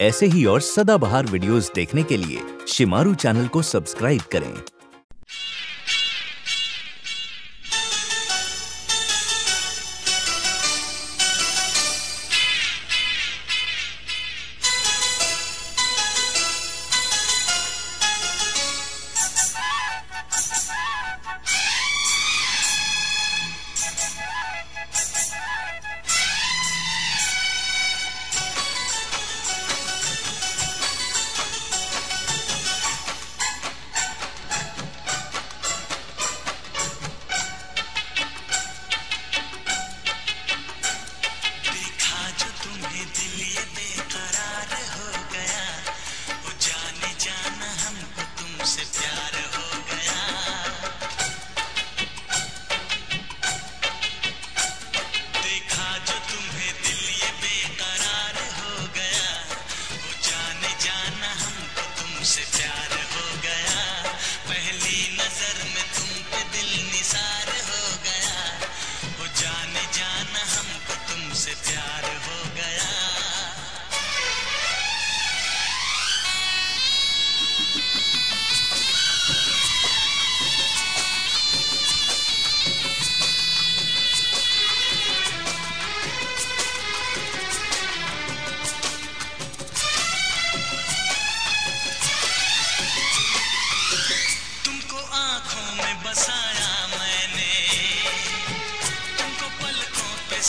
ऐसे ही और सदाबहार वीडियोस देखने के लिए शिमारू चैनल को सब्सक्राइब करें।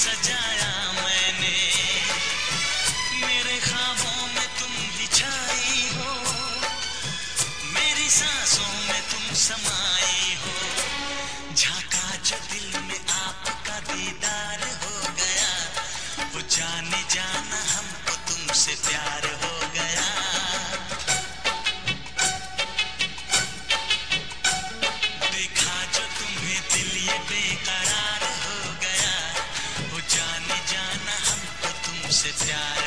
सजा Sit down.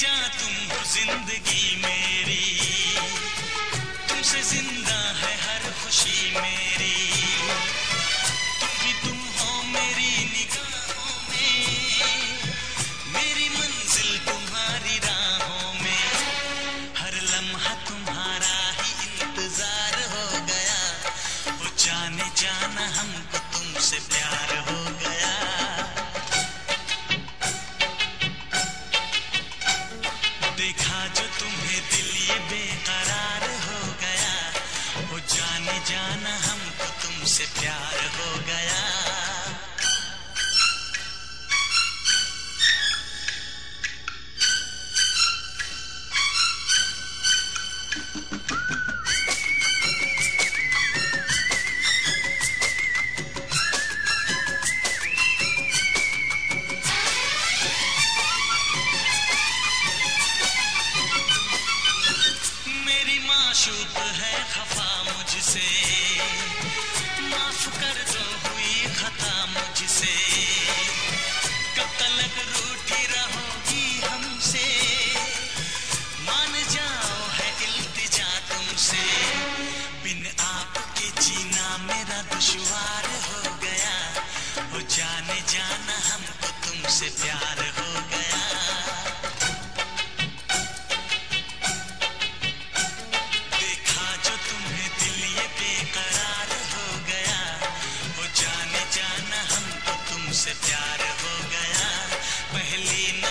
जा तुम हो ज़िंदगी मेरी। तुमसे ज़िंदा है हर खुशी में जाना हमको तो तुमसे प्यार। जाना हमको तो तुमसे प्यार हो गया। देखा जो तुम्हें दिल ये बेकरार हो गया। वो जाने जाना हमको तो तुमसे प्यार हो गया। पहली न